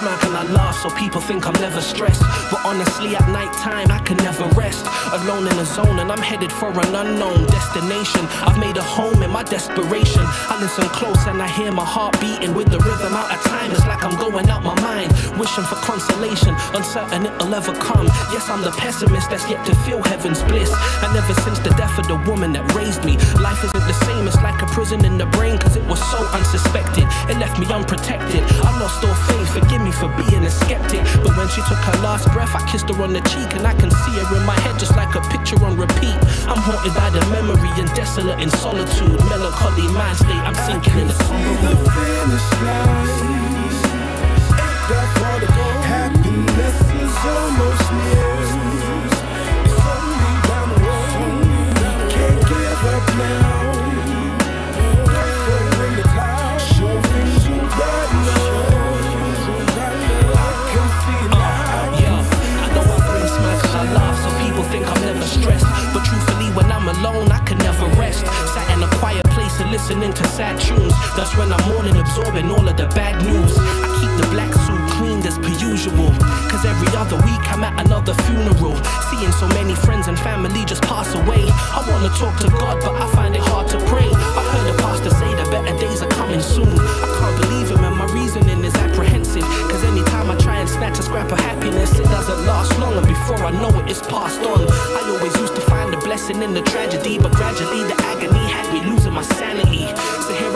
smile and I laugh so people think I'm never stressed. But honestly, at night time, I can never rest. Alone in a zone, and I'm headed for an unknown destination. I've made a home in my desperation. I listen close and I hear my heart beating with the rhythm out of time. It's like I'm going out my mind, wishing for consolation, uncertain it'll ever come. Yes, I'm the pessimist that's yet to feel heaven's bliss. And ever since the death of the woman that raised me, life isn't the same. It's like a prison in the brain, cause it was so unsuspected. It left me unprotected. For being a skeptic. But when she took her last breath, I kissed her on the cheek, and I can see her in my head just like a picture on repeat. I'm haunted by the memory and desolate in solitude. Melancholy mind state, I'm sinking in the the when I'm alone, I can never rest. Sat in a quiet place and listening to sad tunes. That's when I'm mourning, absorbing all of the bad news. I keep the black suit cleaned as per usual. Cause every other week I'm at another funeral. Seeing so many friends and family just pass away. I wanna talk to God, but I find it hard to pray. I heard the pastor say the better days are coming soon. I can't believe him, and my reasoning is apprehensive. Cause anytime I try and snatch a scrap of happiness, it doesn't last long, and before I know it, it's passed on. I always used to lesson in the tragedy, but gradually the agony had me losing my sanity. So here